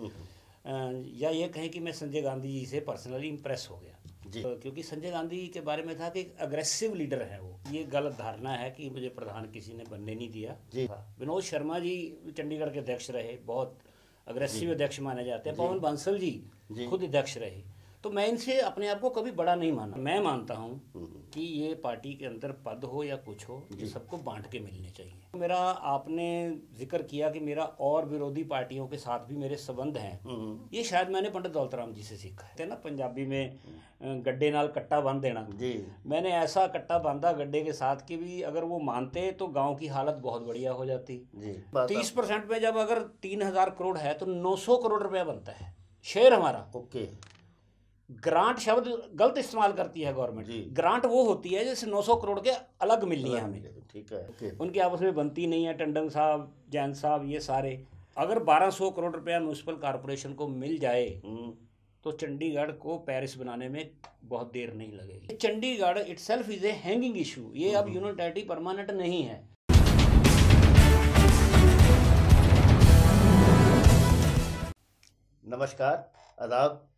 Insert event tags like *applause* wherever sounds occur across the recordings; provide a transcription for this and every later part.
या ये कहें कि मैं संजय गांधी जी से पर्सनली इम्प्रेस हो गया। जी। तो क्योंकि संजय गांधी के बारे में था कि एक अग्रेसिव लीडर है वो। ये गलत धारणा है कि मुझे प्रधान किसी ने बनने नहीं दिया। जी। हाँ, विनोद शर्मा जी चंडीगढ़ के अध्यक्ष रहे बहुत अग्रेसिव अध्यक्ष माने जाते हैं। पवन बंसल जी जी। खुद अध्यक्ष रहे। तो मैं इनसे अपने आप को कभी बड़ा नहीं माना मैं मानता हूँ हम्म, कि ये पार्टी के अंदर पद हो या कुछ हो ये सबको बांट के मिलने चाहिए। मेरा आपने ज़िक्र किया कि मेरा और विरोधी पार्टियों के साथ भी मेरे संबंध हैं। हम्म, ये शायद मैंने पंडित दौलत राम जी से सीखा है। ना पंजाबी में गड्ढे नाल कट्टा बाँध देना। जी। मैंने ऐसा कट्टा बांधा गड्ढे के साथ कि भी अगर वो मानते तो गाँव की हालत बहुत बढ़िया हो जाती। जी तीस परसेंट में जब अगर तीन हज़ार करोड़ है तो नौ सौ करोड़ रुपया बनता है। शेयर हमारा। ओके। ग्रांट शब्द गलत इस्तेमाल करती है गवर्नमेंट। ग्रांट वो होती है जैसे 900 करोड़ के अलग मिलनी है हमें। ठीक है। उनकी आपस में बनती नहीं है टंडन साहब जैन साहब ये सारे। अगर 1200 करोड़ रुपया म्यूनसिपल कॉरपोरेशन को मिल जाए हम्म, तो चंडीगढ़ को पेरिस बनाने में बहुत देर नहीं लगेगी। Chandigarh itself is a hanging issue ये अब यूनिटैरिटी परमानेंट नहीं है। नमस्कार आदाब।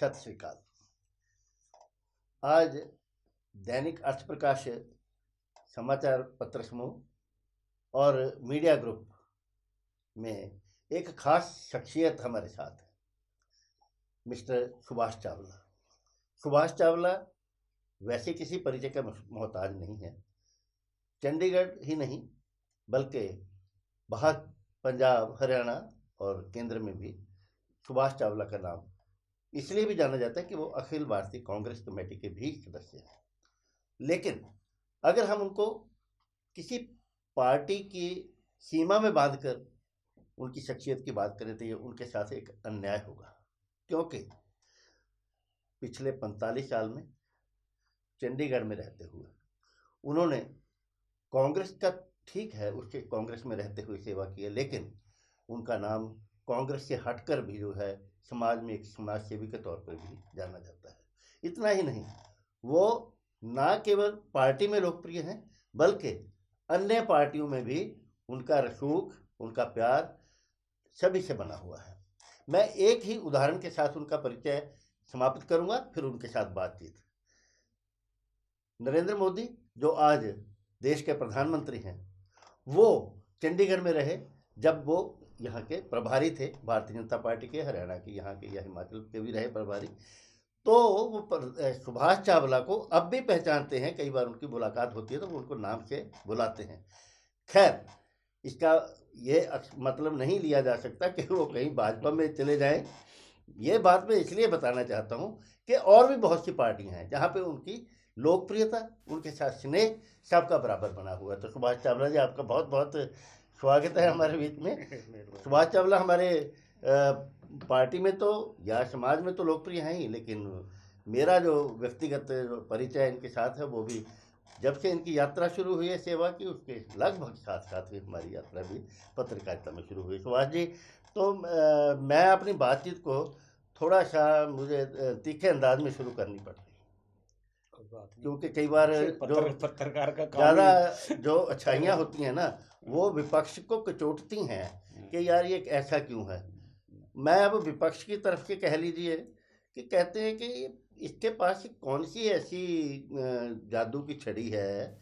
सत श्रीकाल। आज दैनिक अर्थ प्रकाश समाचार पत्र समूह और मीडिया ग्रुप में एक खास शख्सियत हमारे साथ है, मिस्टर सुभाष चावला। सुभाष चावला वैसे किसी परिचय का मोहताज नहीं है। चंडीगढ़ ही नहीं, बल्कि बाहर पंजाब, हरियाणा और केंद्र में भी सुभाष चावला का नाम इसलिए भी जाना जाता है कि वो अखिल भारतीय कांग्रेस कमेटी के भी सदस्य हैं। लेकिन अगर हम उनको किसी पार्टी की सीमा में बाँध कर उनकी शख्सियत की बात करें तो ये उनके साथ एक अन्याय होगा। क्योंकि पिछले 45 साल में चंडीगढ़ में रहते हुए उन्होंने कांग्रेस का ठीक है, उसके कांग्रेस में रहते हुए सेवा की है, लेकिन उनका नाम कांग्रेस से हटकर भी जो है समाज में एक समाज सेवी के तौर पर भी जाना जाता है। इतना ही नहीं, वो ना केवल पार्टी में लोकप्रिय हैं, बल्कि अन्य पार्टियों में भी उनका रसूख उनका प्यार सभी से बना हुआ है। मैं एक ही उदाहरण के साथ उनका परिचय समाप्त करूँगा, फिर उनके साथ बातचीत। नरेंद्र मोदी, जो आज देश के प्रधानमंत्री हैं, वो चंडीगढ़ में रहे, जब वो यहाँ के प्रभारी थे, भारतीय जनता पार्टी के, हरियाणा के, यहाँ के, या हिमाचल के भी रहे प्रभारी। तो वो सुभाष चावला को अब भी पहचानते हैं, कई बार उनकी मुलाकात होती है तो वो उनको नाम से बुलाते हैं। खैर, इसका ये मतलब नहीं लिया जा सकता कि वो कहीं भाजपा में चले जाएँ। ये बात मैं इसलिए बताना चाहता हूँ कि और भी बहुत सी पार्टियाँ हैं जहाँ पे उनकी लोकप्रियता, उनके साथ स्नेह सबका बराबर बना हुआ है। तो सुभाष चावला जी, आपका बहुत बहुत स्वागत है हमारे बीच में। *laughs* सुभाष चावला हमारे पार्टी में तो या समाज में तो लोकप्रिय हैं ही लेकिन मेरा जो व्यक्तिगत परिचय इनके साथ है वो भी जब से इनकी यात्रा शुरू हुई है सेवा की उसके लगभग साथ साथ ही हमारी यात्रा भी पत्रकारिता में शुरू हुई। सुभाष जी तो मैं अपनी बातचीत को थोड़ा सा मुझे तीखे अंदाज में शुरू करनी पड़ती क्योंकि कई बार जो पत्रकार का ज़्यादा जो अच्छाइयाँ होती हैं ना वो विपक्ष को कचोटती हैं कि यार ये ऐसा क्यों है? मैं अब विपक्ष की तरफ़ से कह लीजिए कि कहते हैं कि इसके पास कौन सी ऐसी जादू की छड़ी है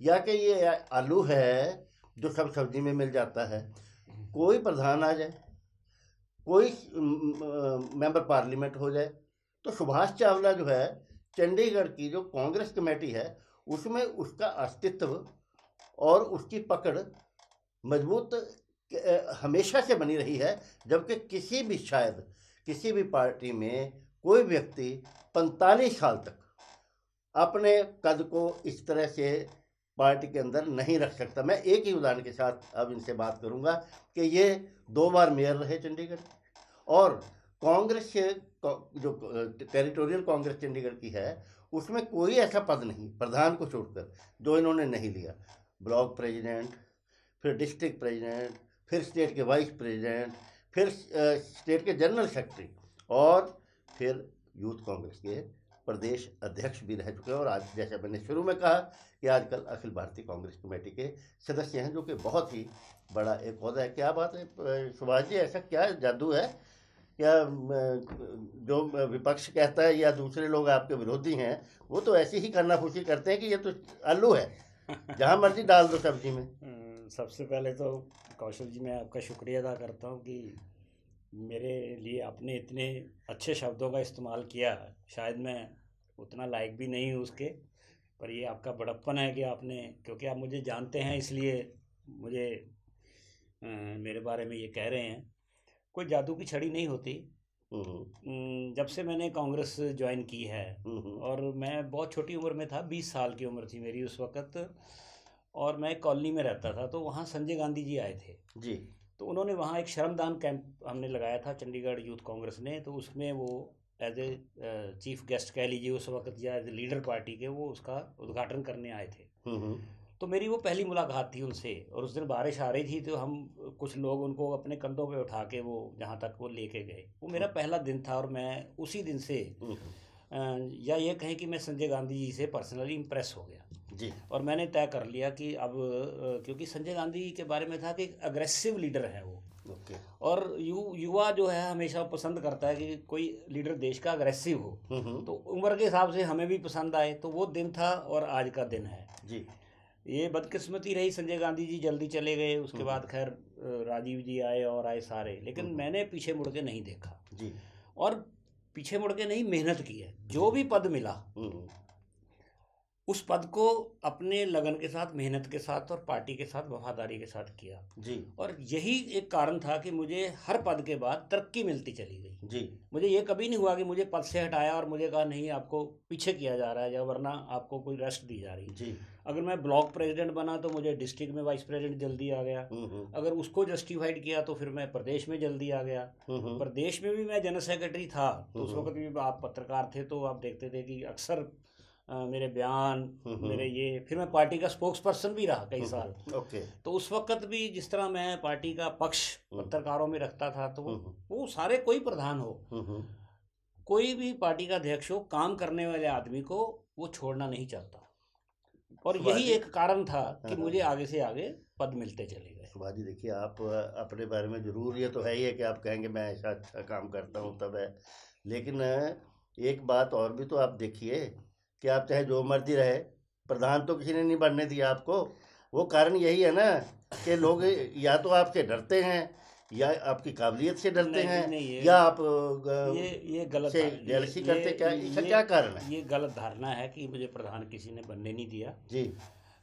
या कि ये आलू है जो सब सब्ज़ी में मिल जाता है। कोई प्रधान आ जाए कोई मेंबर पार्लियामेंट हो जाए तो सुभाष चावला जो है चंडीगढ़ की जो कांग्रेस कमेटी है उसमें उसका अस्तित्व और उसकी पकड़ मज़बूत हमेशा से बनी रही है, जबकि किसी भी, शायद किसी भी पार्टी में कोई व्यक्ति पैंतालीस साल तक अपने कद को इस तरह से पार्टी के अंदर नहीं रख सकता। मैं एक ही उदाहरण के साथ अब इनसे बात करूँगा कि ये दो बार मेयर रहे चंडीगढ़ और कांग्रेस से जो टेरिटोरियल कांग्रेस चंडीगढ़ की है, उसमें कोई ऐसा पद नहीं, प्रधान को छोड़कर, जो इन्होंने नहीं लिया। ब्लॉक प्रेसिडेंट, फिर डिस्ट्रिक्ट प्रेसिडेंट, फिर स्टेट के वाइस प्रेसिडेंट, फिर स्टेट के जनरल सेक्रेटरी और फिर यूथ कांग्रेस के प्रदेश अध्यक्ष भी रह चुके हैं। और आज जैसे मैंने शुरू में कहा कि आजकल अखिल भारतीय कांग्रेस कमेटी के सदस्य हैं, जो कि बहुत ही बड़ा एक पौधा है। क्या बात है सुभाष जी, ऐसा क्या जादू है? क्या जो विपक्ष कहता है या दूसरे लोग आपके विरोधी हैं, वो तो ऐसी ही करना खुशी करते हैं कि ये तो आलू है। जहाँ मर्ज़ी डाल दो सब्ज़ी में। हम्म, सबसे पहले तो कौशल जी मैं आपका शुक्रिया अदा करता हूँ कि मेरे लिए आपने इतने अच्छे शब्दों का इस्तेमाल किया। शायद मैं उतना लायक भी नहीं हूँ उसके पर ये आपका बड़प्पन है कि आपने क्योंकि आप मुझे जानते हैं इसलिए मुझे मेरे बारे में ये कह रहे हैं। कोई जादू की छड़ी नहीं होती। जब से मैंने कांग्रेस ज्वाइन की है और मैं बहुत छोटी उम्र में था बीस साल की उम्र थी मेरी उस वक़्त और मैं कॉलोनी में रहता था तो वहाँ संजय गांधी जी आए थे। जी। तो उन्होंने वहाँ एक शर्मदान कैंप हमने लगाया था चंडीगढ़ यूथ कांग्रेस ने तो उसमें वो एज ए चीफ गेस्ट कह लीजिए उस वक्त या एज ए लीडर पार्टी के वो उसका उद्घाटन करने आए थे। तो मेरी वो पहली मुलाकात थी उनसे और उस दिन बारिश आ रही थी तो हम कुछ लोग उनको अपने कंधों पे उठा के वो जहाँ तक वो लेके गए। वो मेरा हम्म। पहला दिन था और मैं उसी दिन से हम्म। या ये कहें कि मैं संजय गांधी जी से पर्सनली इम्प्रेस हो गया। जी। और मैंने तय कर लिया कि अब क्योंकि संजय गांधी के बारे में था कि अग्रेसिव लीडर है वो। ओके। और यु युवा जो है हमेशा पसंद करता है कि कोई लीडर देश का अग्रेसिव हो। हम्म, तो उम्र के हिसाब से हमें भी पसंद आए तो वो दिन था और आज का दिन है। जी। ये बदकिस्मती रही संजय गांधी जी जल्दी चले गए उसके हम्म। बाद खैर राजीव जी आए और आए सारे लेकिन हम्म। मैंने पीछे मुड़ के नहीं देखा जी और पीछे मुड़ के नहीं मेहनत की है जो भी पद मिला हम्म। उस पद को अपने लगन के साथ मेहनत के साथ और पार्टी के साथ वफादारी के साथ किया। जी। और यही एक कारण था कि मुझे हर पद के बाद तरक्की मिलती चली गई। जी। मुझे ये कभी नहीं हुआ कि मुझे पद से हटाया और मुझे कहा नहीं आपको पीछे किया जा रहा है या वरना आपको कोई रेस्ट दी जा रही जी। अगर मैं ब्लॉक प्रेसिडेंट बना तो मुझे डिस्ट्रिक्ट में वाइस प्रेसिडेंट जल्दी आ गया। हम्म, हम्म। अगर उसको जस्टिफाइड किया तो फिर मैं प्रदेश में जल्दी आ गया। हम्म, प्रदेश में भी मैं जनरल सेक्रेटरी था तो उस वक्त भी आप पत्रकार थे तो आप देखते थे कि अक्सर मेरे बयान मेरे ये फिर मैं पार्टी का स्पोक्स पर्सन भी रहा कई साल। ओके। तो उस वक्त भी जिस तरह मैं पार्टी का पक्ष पत्रकारों में रखता था तो वो सारे कोई प्रधान हो कोई भी पार्टी का अध्यक्ष हो काम करने वाले आदमी को वो छोड़ना नहीं चाहता। और यही एक कारण था कि हाँ, हाँ। मुझे आगे से आगे पद मिलते चले गए। सुभाष जी देखिए आप अपने बारे में ज़रूर ये तो है ही है कि आप कहेंगे मैं ऐसा अच्छा काम करता हूँ तब है। लेकिन एक बात और भी तो आप देखिए कि आप चाहे जो मर्ज़ी रहे प्रधान तो किसी ने नहीं बनने दिया आपको। वो कारण यही है ना कि लोग या तो आपसे डरते हैं या आपकी काबिलियत से डरते हैं नहीं, ये, या आप ये ये गलत जेलसी करते क्या इसका क्या कारण है? ये गलत धारणा है कि मुझे प्रधान किसी ने बनने नहीं दिया। जी।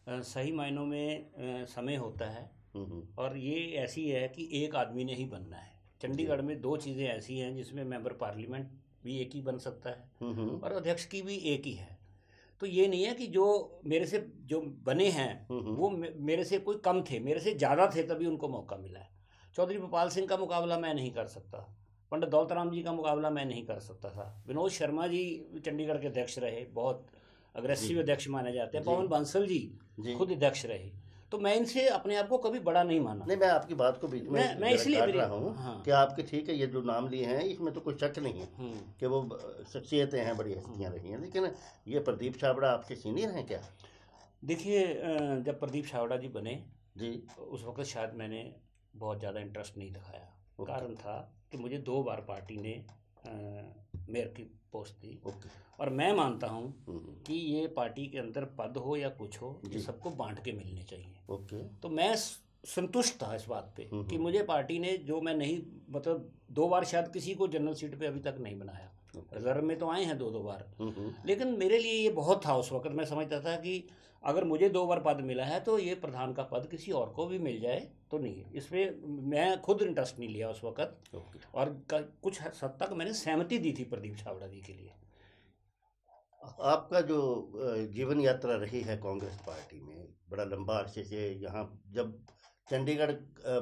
आ, सही मायनों में आ, समय होता है हम्म, हम्म। और ये ऐसी है कि एक आदमी ने ही बनना है। चंडीगढ़ में दो चीज़ें ऐसी हैं जिसमें मेंबर पार्लियामेंट भी एक ही बन सकता है हम्म, और अध्यक्ष की भी एक ही है। तो ये नहीं है कि जो मेरे से जो बने हैं हम्म, हम्म। वो मेरे से कोई कम थे मेरे से ज़्यादा थे तभी उनको मौका मिला है। चौधरी भोपाल सिंह का मुकाबला मैं नहीं कर सकता। पंडित दौलत राम जी का मुकाबला मैं नहीं कर सकता था। विनोद शर्मा जी चंडीगढ़ के अध्यक्ष रहे बहुत अग्रेसिव अध्यक्ष माने जाते हैं। पवन बंसल जी। खुद अध्यक्ष रहे। तो मैं इनसे अपने आप को कभी बड़ा नहीं माना। नहीं मैं आपकी बात को बीच में मैं, मैं इसलिए रहा हूँ हाँ। कि आपके ठीक है ये जो नाम लिए हैं इसमें तो कोई शक नहीं है हम्म। कि वो शख्सियतें हैं बड़ी हस्तियाँ रही हैं। लेकिन ये प्रदीप छाबड़ा आपके सीनियर हैं क्या? देखिए जब प्रदीप छाबड़ा जी बने जी। उस वक्त शायद मैंने बहुत ज़्यादा इंटरेस्ट नहीं दिखाया। कारण था कि मुझे दो बार पार्टी ने मेयर की पोस्ट दी और मैं मानता हूँ हम्म। कि ये पार्टी के अंदर पद हो या कुछ हो ये सबको बांट के मिलने चाहिए। ओके। तो मैं संतुष्ट था इस बात पे हम्म, कि हम्म। मुझे पार्टी ने जो मैं नहीं मतलब दो बार शायद किसी को जनरल सीट पे अभी तक नहीं बनाया। रिज़र्व में तो आए हैं दो दो बार। लेकिन मेरे लिए ये बहुत था उस वक्त। मैं समझता था कि अगर मुझे दो बार पद मिला है तो ये प्रधान का पद किसी और को भी मिल जाए। तो नहीं है। इसमें मैं खुद इंटरेस्ट नहीं लिया उस वक्त और कुछ हद तक मैंने सहमति दी थी प्रदीप छावड़ा जी के लिए। आपका जो जीवन यात्रा रही है कांग्रेस पार्टी में बड़ा लंबा अरसे से यहाँ जब चंडीगढ़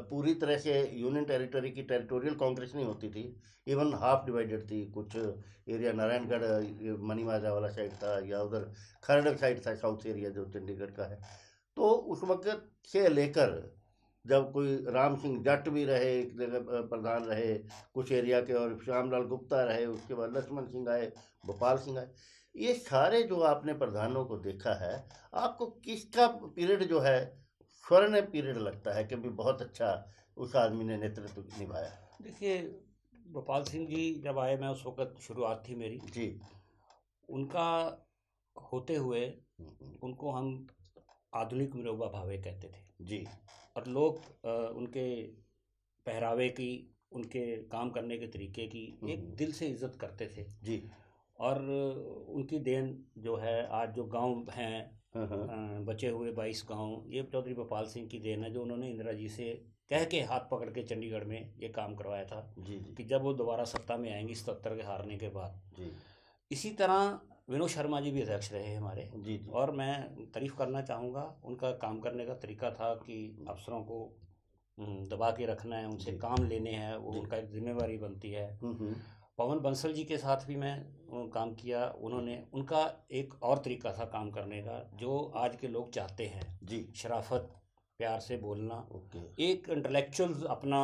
पूरी तरह से यूनियन टेरिटरी की टेरिटोरियल कांग्रेस नहीं होती थी इवन हाफ़ डिवाइडेड थी कुछ एरिया नारायणगढ़ मनीमाजा वाला साइड था या उधर खरड़ साइड था साउथ एरिया जो चंडीगढ़ का है। तो उस वक्त से लेकर जब कोई राम सिंह जट भी रहे एक जगह प्रधान रहे कुछ एरिया के और श्यामलाल गुप्ता रहे उसके बाद लक्ष्मण सिंह आए भोपाल सिंह आए ये सारे जो आपने प्रधानों को देखा है आपको किसका पीरियड जो है स्वर्ण पीरियड लगता है कि भी बहुत अच्छा उस आदमी ने नेतृत्व निभाया? देखिए गोपाल सिंह जी जब आए मैं उस वक्त शुरुआत थी मेरी। जी। उनका होते हुए हम्म, उनको हम आधुनिक विनोबा भावे कहते थे। जी। और लोग उनके पहरावे की उनके काम करने के तरीके की एक हम्म। दिल से इज़्ज़त करते थे। जी। और उनकी देन जो है आज जो गाँव हैं हाँ, हाँ, बचे हुए बाईस गाँव ये चौधरी गोपाल सिंह की देन है जो उन्होंने इंदिरा जी से कह के हाथ पकड़ के चंडीगढ़ में ये काम करवाया था जी जी। कि जब वो दोबारा सत्ता में आएँगी सत्तर के हारने के बाद। जी। इसी तरह विनोद शर्मा जी भी अध्यक्ष रहे हमारे। जी जी। और मैं तारीफ़ करना चाहूँगा उनका काम करने का तरीका था कि अफसरों को दबा के रखना है उनसे काम लेने हैं वो उनका एक जिम्मेवारी बनती है। हम्म, हम्म, पवन बंसल जी के साथ भी मैं काम किया उन्होंने उनका एक और तरीका था काम करने का जो आज के लोग चाहते हैं। जी। शराफत प्यार से बोलना। ओके। एक इंटेलेक्चुअल अपना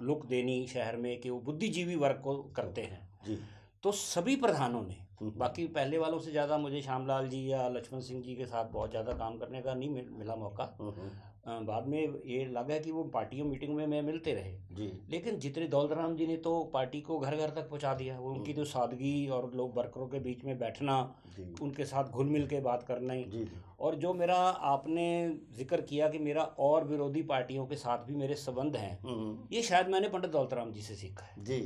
लुक देनी शहर में कि वो बुद्धिजीवी वर्ग को करते हैं। जी। तो सभी प्रधानों ने बाकी पहले वालों से ज़्यादा मुझे श्यामलाल जी या लक्ष्मण सिंह जी के साथ बहुत ज़्यादा काम करने का नहीं मिला मौका। बाद में ये लगा कि वो पार्टियों मीटिंग में मैं मिलते रहे। जी। लेकिन जितने दौलतराम जी ने तो पार्टी को घर घर तक पहुँचा दिया। वो उनकी। तो सादगी और लोग वर्करों के बीच में बैठना उनके साथ घुल मिल के बात करना ही। जी। और जो मेरा आपने ज़िक्र किया कि मेरा और विरोधी पार्टियों के साथ भी मेरे संबंध हैं हम्म, ये शायद मैंने पंडित दौलतराम जी से सीखा है। जी।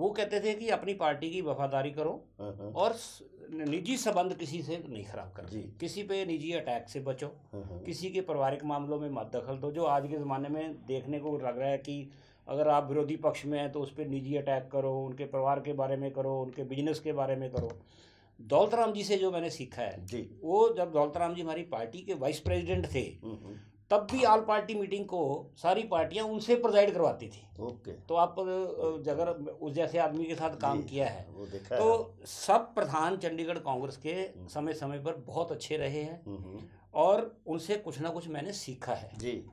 वो कहते थे कि अपनी पार्टी की वफादारी करो हाँ, हाँ, और निजी संबंध किसी से नहीं खराब कर। किसी पे निजी अटैक से बचो। हाँ, हाँ, किसी के पारिवारिक मामलों में मत दखल दो जो आज के ज़माने में देखने को लग रहा है कि अगर आप विरोधी पक्ष में हैं तो उस पर निजी अटैक करो उनके परिवार के बारे में करो उनके बिज़नेस के बारे में करो। दौलतराम जी से जो मैंने सीखा है जी। वो जब दौलतराम जी हमारी पार्टी के वाइस प्रेसिडेंट थे हम्म, हम्म, तब भी ऑल पार्टी मीटिंग को सारी पार्टियाँ उनसे प्रोजाइड करवाती थी। ओके। तो आप जगह उस जैसे आदमी के साथ काम किया है। वो देखा है। तो सब प्रधान चंडीगढ़ कांग्रेस के समय समय पर बहुत अच्छे रहे हैं। हम्म, हम्म, और उनसे कुछ ना कुछ मैंने सीखा है। जी।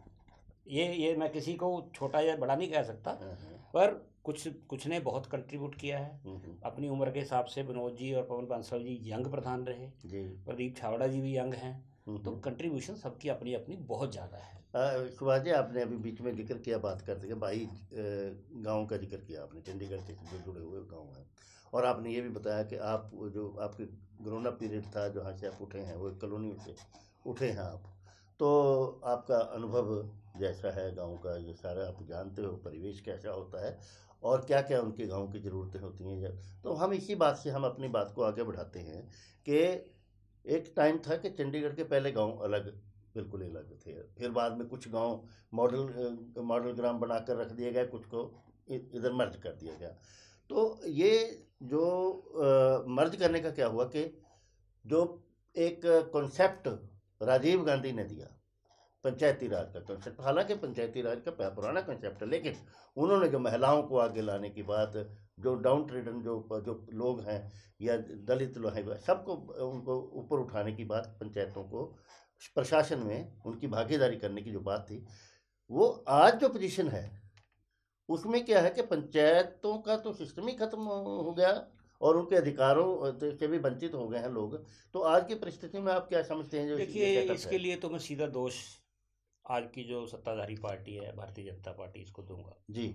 ये ये मैं किसी को छोटा या बड़ा नहीं कह सकता हाँ, हाँ, पर कुछ कुछ ने बहुत कंट्रीब्यूट किया है। हम्म, अपनी उम्र के हिसाब से विनोद जी और पवन बंसल जी यंग प्रधान रहे। जी। प्रदीप छावड़ा जी भी यंग हैं। तो हम्म। कंट्रीब्यूशन सबकी अपनी अपनी बहुत ज़्यादा है। आ, सुभाष जी आपने अभी बीच में ज़िक्र किया बात करते हैं भाई गाँव का ज़िक्र किया आपने चंडीगढ़ से जो जुड़े हुए गाँव हैं। और आपने ये भी बताया कि आप जो आपके कोरोना पीरियड था जहाँ से आप उठे हैं वो एक कॉलोनी से उठे हैं आप। तो आपका अनुभव जैसा है गाँव का ये सारा आप जानते हो परिवेश कैसा होता है और क्या क्या उनके गाँव की ज़रूरतें होती हैं? तो हम इसी बात से हम अपनी बात को आगे बढ़ाते हैं कि एक टाइम था कि चंडीगढ़ के पहले गाँव अलग बिल्कुल अलग थे। फिर बाद में कुछ गाँव मॉडल मॉडल ग्राम बनाकर रख दिए गए कुछ को इधर मर्ज कर दिया गया। तो ये जो अ, मर्ज करने का क्या हुआ कि जो एक कॉन्सेप्ट राजीव गांधी ने दिया पंचायती राज का कॉन्सेप्ट हालाँकि पंचायती राज का पुराना कॉन्सेप्ट है लेकिन उन्होंने जो महिलाओं को आगे लाने की बात जो डाउन ट्रेडन जो जो लोग हैं या दलित लोग हैं सबको उनको ऊपर उठाने की बात पंचायतों को प्रशासन में उनकी भागीदारी करने की जो बात थी वो आज जो पोजीशन है उसमें क्या है कि पंचायतों का तो सिस्टम ही खत्म हो गया और उनके अधिकारों से भी वंचित हो गए हैं लोग। तो आज की परिस्थिति में आप क्या समझते हैं जो देखिए इसके? लिए तो मैं सीधा दोष आज की जो सत्ताधारी पार्टी है भारतीय जनता पार्टी इसको दूँगा। जी।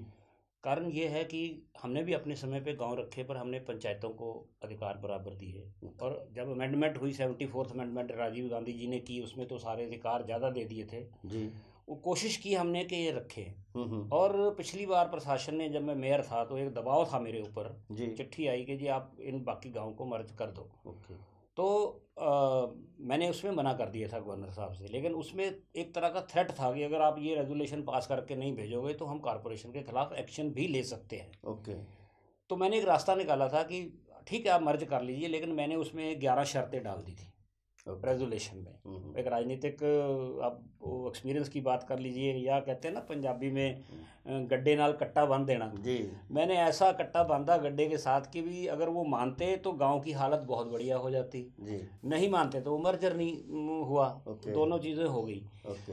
कारण ये है कि हमने भी अपने समय पे गाँव रखे पर हमने पंचायतों को अधिकार बराबर दिए। और जब अमेंडमेंट हुई seventy fourth amendment Rajiv Gandhi ji ने की उसमें तो सारे अधिकार ज़्यादा दे दिए थे। जी। वो कोशिश की हमने कि ये रखें। हम्म हम्म, और पिछली बार प्रशासन ने जब मैं मेयर था तो एक दबाव था मेरे ऊपर। चिट्ठी आई कि जी आप इन बाकी गाँव को मर्ज कर दो। ओके। तो आ, मैंने उसमें मना कर दिया था गवर्नर साहब से लेकिन उसमें एक तरह का थ्रेट था कि अगर आप ये रेजुलेशन पास करके नहीं भेजोगे तो हम कॉरपोरेशन के खिलाफ एक्शन भी ले सकते हैं। ओके तो मैंने एक रास्ता निकाला था कि ठीक है आप मर्ज कर लीजिए लेकिन मैंने उसमें ग्यारह शर्तें डाल दी थी। ओके रेजोल्यूशन में। हम्म, एक राजनीतिक आप एक्सपीरियंस की बात कर लीजिए या कहते हैं ना पंजाबी में गड्ढे नाल कट्टा बाँध देना। जी। मैंने ऐसा कट्टा बांधा गड्ढे के साथ कि भी अगर वो मानते तो गाँव की हालत बहुत बढ़िया हो जाती। जी। नहीं मानते तो वो मर्जर नहीं हुआ। दोनों चीज़ें हो गई।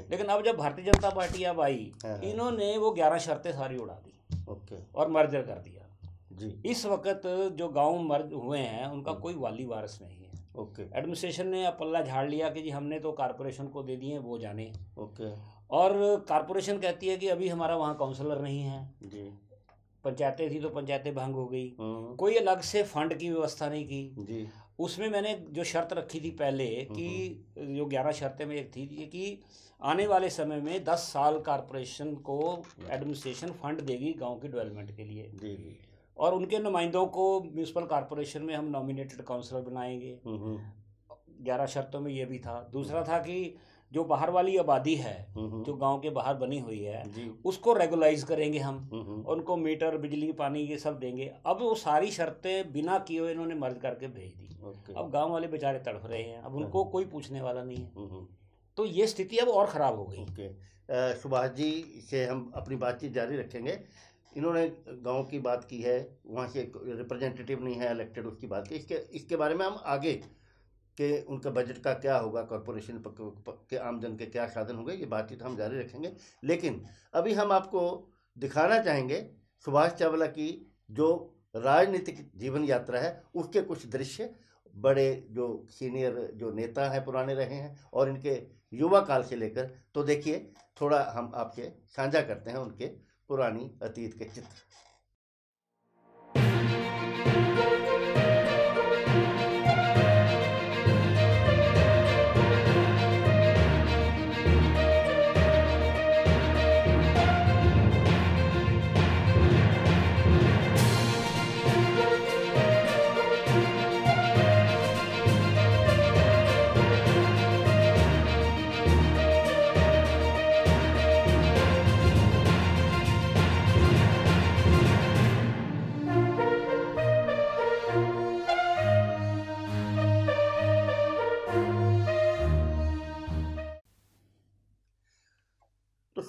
लेकिन अब जब भारतीय जनता पार्टी अब आई हाँ, हाँ। इन्होंने वो ग्यारह शर्तें सारी उड़ा दी। ओके और मर्जर कर दिया। जी। इस वक्त जो गाँव मर्ज हुए हैं उनका हम्म। कोई वाली वारस नहीं है। ओके। एडमिनिस्ट्रेशन ने पल्ला झाड़ लिया कि जी हमने तो कारपोरेशन को दे दिए वो जाने। ओके। और कारपोरेशन कहती है कि अभी हमारा वहाँ काउंसलर नहीं है। जी। पंचायतें थी तो पंचायतें भंग हो गई। हम्म, कोई अलग से फंड की व्यवस्था नहीं की। जी। उसमें मैंने जो शर्त रखी थी पहले कि जो ग्यारह शर्तें में एक थी कि आने वाले समय में दस साल कारपोरेशन को एडमिनिस्ट्रेशन फंड देगी गाँव की डेवलपमेंट के लिए। जी जी। और उनके नुमाइंदों को म्यूनसिपल कॉरपोरेशन में हम नॉमिनेटेड काउंसलर बनाएँगे। ग्यारह शर्तों में ये भी था। दूसरा था कि जो बाहर वाली आबादी है जो गाँव के बाहर बनी हुई है उसको रेगुलाइज करेंगे हम। उनको मीटर बिजली पानी ये सब देंगे। अब वो सारी शर्तें बिना किए हुए इन्होंने मर्ज करके भेज दी। अब गाँव वाले बेचारे तड़फ रहे हैं। अब उनको कोई पूछने वाला नहीं है। तो ये स्थिति अब और ख़राब हो गई। सुभाष जी से हम अपनी बातचीत जारी रखेंगे। इन्होंने गाँव की बात की है, वहाँ से रिप्रेजेंटेटिव नहीं है इलेक्टेड उसकी बात की। इसके इसके बारे में हम आगे के उनका बजट का क्या होगा कॉरपोरेशन के आमजन के क्या साधन होंगे, ये बातचीत हम जारी रखेंगे। लेकिन अभी हम आपको दिखाना चाहेंगे सुभाष चावला की जो राजनीतिक जीवन यात्रा है, उसके कुछ दृश्य। बड़े जो सीनियर जो नेता हैं, पुराने रहे हैं, और इनके युवा काल से लेकर तो देखिए, थोड़ा हम आपसे साझा करते हैं उनके पुरानी अतीत के चित्र।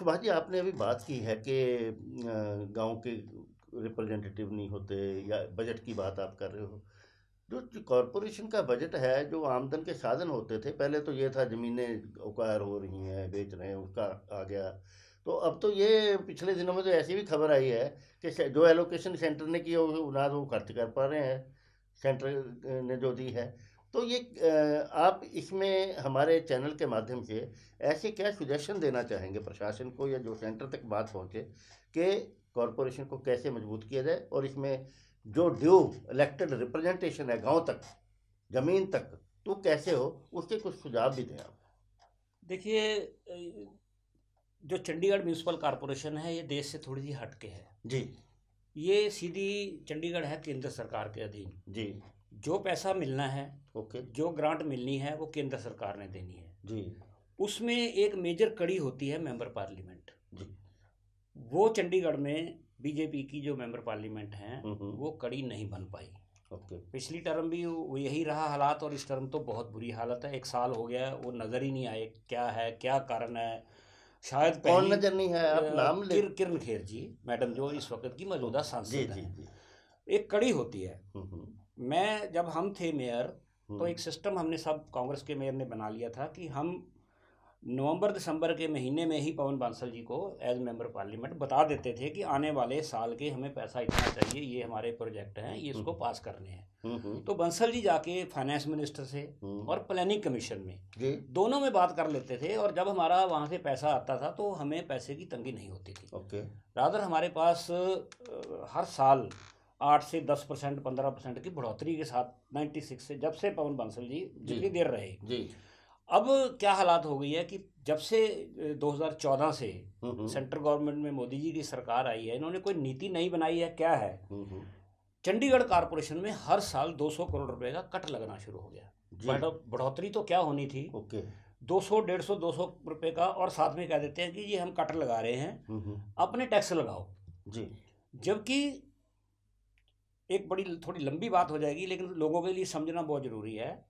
सुभाष जी, आपने अभी बात की है कि गाँव के रिप्रेजेंटेटिव नहीं होते या बजट की बात आप कर रहे हो। जो कॉरपोरेशन का बजट है, जो आमदन के साधन होते थे, पहले तो ये था ज़मीनें एक्वायर हो रही हैं, बेच रहे हैं उसका आ गया। तो अब तो ये पिछले दिनों में तो ऐसी भी खबर आई है कि जो एलोकेशन सेंटर ने की वो ना वो खर्च कर पा रहे हैं। सेंटर ने जो दी है। तो ये आप इसमें हमारे चैनल के माध्यम से ऐसे क्या सुजेशन देना चाहेंगे प्रशासन को या जो सेंटर तक बात पहुँचे कि कॉरपोरेशन को कैसे मज़बूत किया जाए और इसमें जो ड्यू इलेक्टेड रिप्रेजेंटेशन है गाँव तक ज़मीन तक तो कैसे हो उसके कुछ सुझाव भी दें आप। देखिए जो चंडीगढ़ म्यूनसिपल कॉरपोरेशन है ये देश से थोड़ी सी हटके है। जी। ये सीधी चंडीगढ़ है केंद्र सरकार के अधीन। जी। जो पैसा मिलना है ओके। जो ग्रांट मिलनी है वो केंद्र सरकार ने देनी है। जी। उसमें एक मेजर कड़ी होती है मेंबर पार्लियामेंट जी। वो चंडीगढ़ में बीजेपी की जो मेंबर पार्लियामेंट हैं वो कड़ी नहीं बन पाई। ओके। पिछली टर्म भी वो यही रहा हालात और इस टर्म तो बहुत बुरी हालत है। एक साल हो गया वो नज़र ही नहीं आए क्या है क्या कारण है? शायद कौन नज़र नहीं है आप नाम ले किर, किरण खेर जी मैडम जो इस वक्त की मौजूदा सांसद जी हैं। जी। एक कड़ी होती है। हम्म, हम्म, मैं जब हम थे मेयर तो हम्म, एक सिस्टम हमने सब कांग्रेस के मेयर ने बना लिया था कि हम नवंबर दिसंबर के महीने में ही पवन बांसल जी को एज मेंबर पार्लियामेंट बता देते थे कि आने वाले साल के हमें पैसा इतना चाहिए ये हमारे प्रोजेक्ट हैं ये इसको पास करने हैं। हम्म, हम्म, तो बंसल जी जाके फाइनेंस मिनिस्टर से हम्म, और प्लानिंग कमीशन में दोनों में बात कर लेते थे और जब हमारा वहाँ से पैसा आता था तो हमें पैसे की तंगी नहीं होती थी। ओके। रादर हमारे पास हर साल आठ से दस परसेंट पंद्रह परसेंट की बढ़ोतरी के साथ नाइन्टी सिक्स से जब से पवन बंसल जी जितनी देर रहे। जी। अब क्या हालात हो गई है कि जब से अ, 2014 से हम्म, हम्म, सेंट्रल गवर्नमेंट में मोदी जी की सरकार आई है इन्होंने कोई नीति नहीं बनाई है क्या है? हम्म, चंडीगढ़ कारपोरेशन में हर साल 200 करोड़ रुपए का कट लगना शुरू हो गया। बढ़ोतरी तो क्या होनी थी? ओके। 200 150 200 रुपए का और साथ में कह देते हैं कि ये हम कट लगा रहे हैं। अपने टैक्स लगाओ। जी। जबकि एक बड़ी थोड़ी लंबी बात हो जाएगी लेकिन लोगों के लिए समझना बहुत ज़रूरी है।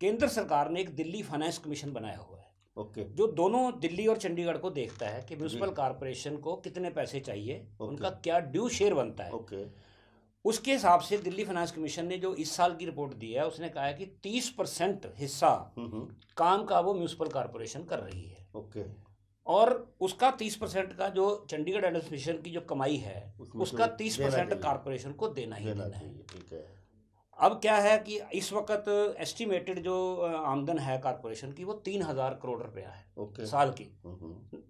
केंद्र सरकार ने एक दिल्ली फाइनेंस कमीशन बनाया हुआ है। ओके। जो दोनों दिल्ली और चंडीगढ़ को देखता है कि म्यूनसिपल। कॉरपोरेशन को कितने पैसे चाहिए ओके। उनका क्या ड्यू शेयर बनता है। ओके। उसके हिसाब से दिल्ली फाइनेंस कमीशन ने जो इस साल की रिपोर्ट दी है उसने कहा है कि तीस परसेंट हिस्सा हम्म, हम्म, काम का वो म्यूनसिपल कॉरपोरेशन कर रही है। ओके। और उसका तीस परसेंट का जो चंडीगढ़ एडमिनिस्ट्रेशन की जो कमाई है उसका तो तीस परसेंट। कारपोरेशन को देना ही देना देना है। ठीक है। अब क्या है कि इस वक्त एस्टिमेटेड जो आमदन है कारपोरेशन की वो तीन हज़ार करोड़ रुपया है साल की।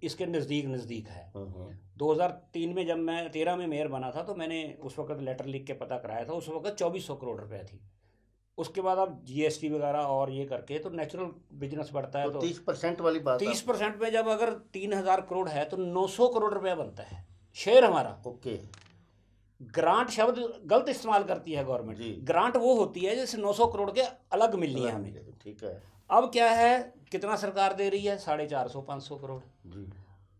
इसके नज़दीक नज़दीक है। हम्म, हम्म, 2003 में जब मैं तेरह में मेयर बना था तो मैंने उस वक्त लेटर लिख के पता कराया था उस वक्त चौबीस सौ करोड़ रुपया थी। उसके बाद अब जीएसटी वगैरह और ये करके तो नेचुरल बिज़नेस बढ़ता है तो तो तीस परसेंट वाली बात तीस परसेंट में जब अगर तीन हज़ार करोड़ है तो नौ सौ करोड़ रुपया बनता है। शेयर हमारा। ओके। ग्रांट शब्द गलत इस्तेमाल करती है गवर्नमेंट जी। ग्रांट वो होती है जैसे 900 करोड़ के अलग मिलनी है हमें। ठीक है। अब क्या है कितना सरकार दे रही है? साढ़े चार सौ पाँच सौ करोड़। जी।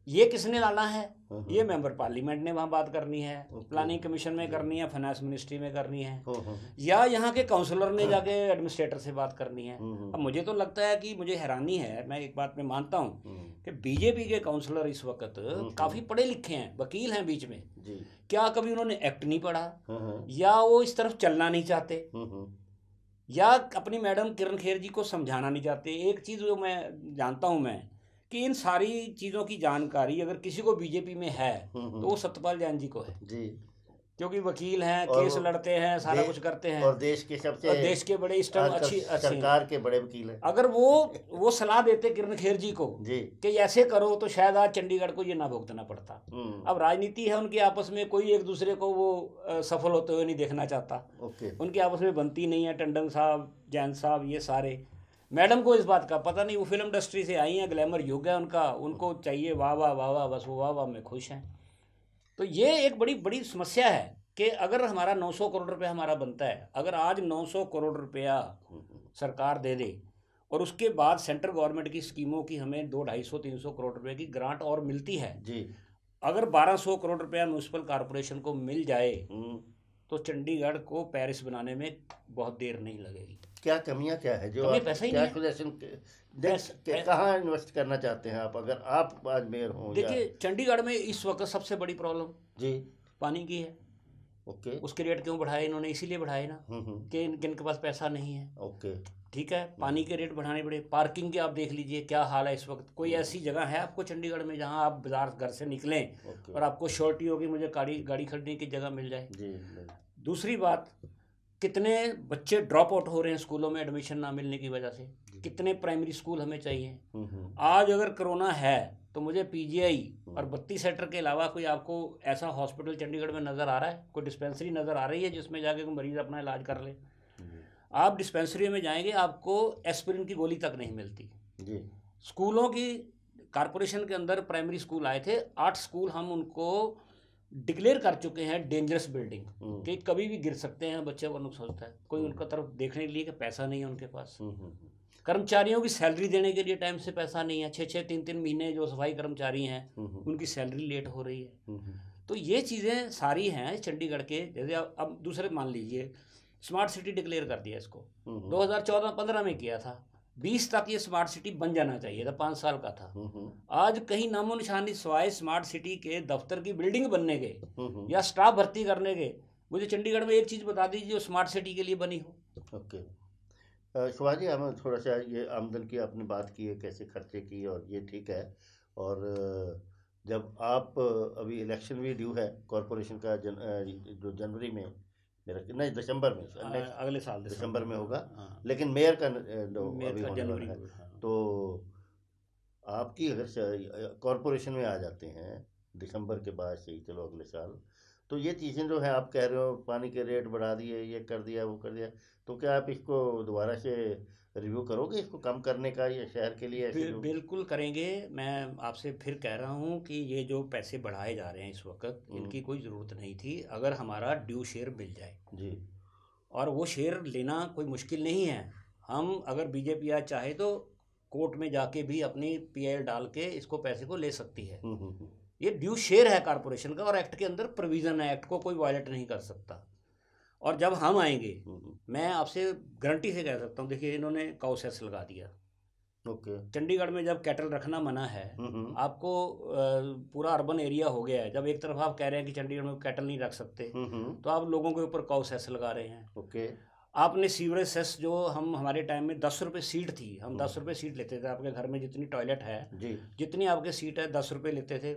ये किसने लाना है? हम्म, ये मेंबर पार्लियामेंट ने वहाँ बात करनी है प्लानिंग कमीशन में करनी है फाइनेंस मिनिस्ट्री में करनी है। हम्म, या यहाँ के काउंसलर ने जाके एडमिनिस्ट्रेटर से बात करनी है। अब मुझे तो लगता है कि मुझे हैरानी है मैं एक बात में मानता हूँ कि बीजेपी के काउंसलर इस वक्त। काफ़ी पढ़े लिखे हैं वकील हैं बीच में। जी। क्या कभी उन्होंने एक्ट नहीं पढ़ा? या वो इस तरफ़ चलना नहीं चाहते? या अपनी मैडम किरण खेर जी को समझाना नहीं चाहते? एक चीज़ जो मैं जानता हूँ मैं कि इन सारी चीज़ों की जानकारी अगर किसी को बीजेपी में है हम्म, तो वो सत्यपाल जैन जी को है। जी। क्योंकि वकील हैं केस लड़ते हैं सारा कुछ करते हैं। और देश के सबसे और देश के बड़े स्टम अच्छी सरकार के बड़े वकील हैं। अगर वो वो सलाह देते किरण खेर जी को जी। कि ऐसे करो तो शायद आज चंडीगढ़ को ये ना भुगतना पड़ता। हम्म, अब राजनीति है उनकी आपस में कोई एक दूसरे को वो सफल होते हुए नहीं देखना चाहता। ओके। उनकी आपस में बनती नहीं है टंडन साहब जैन साहब ये सारे। मैडम को इस बात का पता नहीं वो फ़िल्म इंडस्ट्री से आई हैं ग्लैमर युग है उनका उनको चाहिए वाह वाह वाह वाह बस वो वाह वाह में खुश हैं। तो ये एक बड़ी बड़ी समस्या है कि अगर हमारा 900 करोड़ रुपया हमारा बनता है अगर आज 900 करोड़ रुपया सरकार दे दे और उसके बाद सेंट्रल गवर्नमेंट की स्कीमों की हमें दो ढाई सौ तीन सौ करोड़ रुपए की ग्रांट और मिलती है जी। अगर बारह सौ करोड़ रुपया म्यूनसिपल कॉरपोरेशन को मिल जाए हम्म, तो चंडीगढ़ को पेरिस बनाने में बहुत देर नहीं लगेगी। क्या कमियाँ क्या है जो आप पैसा क्या नहीं है। suggestion के- पैस- देख- के- कहाँ इन्वेस्ट करना चाहते हैं आप? अगर आप आज मेयर हो देखिए चंडीगढ़ में इस वक्त सबसे बड़ी प्रॉब्लम जी। पानी की है। ओके। उसके रेट क्यों बढ़ाए? इन्होंने इसीलिए बढ़ाए ना हम्म, हम्म, कि इन- किन के पास पैसा नहीं है। ओके। ठीक है? पानी के रेट बढ़ाने पड़े। पार्किंग के आप देख लीजिए क्या हाल है इस वक्त। कोई ऐसी जगह है आपको चंडीगढ़ में जहाँ आप बाज़ार घर से निकलें और आपको श्योरिटी होगी मुझे गाड़ी गाड़ी खरीदने की जगह मिल जाए। दूसरी बात कितने बच्चे ड्रॉप आउट हो रहे हैं स्कूलों में एडमिशन ना मिलने की वजह से? कितने प्राइमरी स्कूल हमें चाहिए? हम्म, हम्म, आज अगर कोरोना है तो मुझे पीजीआई और बत्तीस सेक्टर के अलावा कोई आपको ऐसा हॉस्पिटल चंडीगढ़ में नज़र आ रहा है? कोई डिस्पेंसरी नज़र आ रही है जिसमें जाके कोई मरीज़ अपना इलाज कर ले? आप डिस्पेंसरी में जाएँगे आपको एस्पिरिन की गोली तक नहीं मिलती। जी। स्कूलों की कारपोरेशन के अंदर प्राइमरी स्कूल आए थे आठ स्कूल हम उनको डिक्लेयर कर चुके हैं डेंजरस बिल्डिंग हम्म, कि कभी भी गिर सकते हैं बच्चे को नुकसान होता है। कोई उनका तरफ़ देखने के लिए कि पैसा नहीं है उनके पास। हम्म, हम्म, कर्मचारियों की सैलरी देने के लिए टाइम से पैसा नहीं है। छः छः तीन तीन महीने जो सफ़ाई कर्मचारी हैं हम्म, हम्म, उनकी सैलरी लेट हो रही है। हम्म, हम्म, तो ये चीज़ें सारी हैं चंडीगढ़ के। जैसे अब अब दूसरे मान लीजिए स्मार्ट सिटी डिक्लेयर कर दिया इसको। हम्म, 2014-15 में किया था। 20 तक ये स्मार्ट सिटी बन जाना चाहिए था पाँच साल का था। हम्म, हम्म, आज कहीं नामो निशानी सिवाय स्मार्ट सिटी के दफ्तर की बिल्डिंग बनने के हम्म, या स्टाफ भर्ती करने के मुझे चंडीगढ़ में एक चीज़ बता दीजिए जो स्मार्ट सिटी के लिए बनी हो। ओके। शिवाजी हमें थोड़ा सा ये आमदन की आपने बात की है कैसे खर्चे की और ये ठीक है। और जब आप अभी इलेक्शन भी ड्यू है कॉरपोरेशन का जन जो जनवरी में मेरा नहीं दिसंबर में आ, अगले साल दिसंबर में होगा हाँ। लेकिन मेयर का मेयर अभी का जनवरी है। तो आपकी अगर कॉरपोरेशन में आ जाते हैं दिसंबर के बाद से चलो अगले साल तो ये चीज़ें जो है आप कह रहे हो पानी के रेट बढ़ा दिए ये कर दिया वो कर दिया तो क्या आप इसको दोबारा से रिव्यू करोगे इसको कम करने का या शहर के लिए बिल- बिल्कुल करेंगे। मैं आपसे फिर कह रहा हूँ कि ये जो पैसे बढ़ाए जा रहे हैं इस वक्त हम्म। इनकी कोई ज़रूरत नहीं थी। अगर हमारा ड्यू शेयर मिल जाए जी। और वो शेयर लेना कोई मुश्किल नहीं है हम अगर बीजेपी आज चाहे तो कोर्ट में जाके भी अपनी पीएल डाल के इसको पैसे को ले सकती है। हम्म, हम्म, ये ड्यू शेयर है कॉरपोरेशन का और एक्ट के अंदर प्रोविज़न है एक्ट को कोई वायलेट नहीं कर सकता। और जब हम आएँगे हम्म, हम्म, मैं आपसे गारंटी से कह सकता हूँ देखिए इन्होंने काउ सेस लगा दिया। ओके। चंडीगढ़ में जब कैटल रखना मना है हम्म, आपको पूरा अर्बन एरिया हो गया है। जब एक तरफ़ आप कह रहे हैं कि चंडीगढ़ में कैटल नहीं रख सकते तो आप लोगों के ऊपर काउ सेस लगा रहे हैं। ओके। आपने सीवरेज सेस जो हम हमारे टाइम में दस रुपये सीट थी हम। दस रुपये सीट लेते थे। आपके घर में जितनी टॉयलेट है जी। जितनी आपके सीट है दस रुपये लेते थे।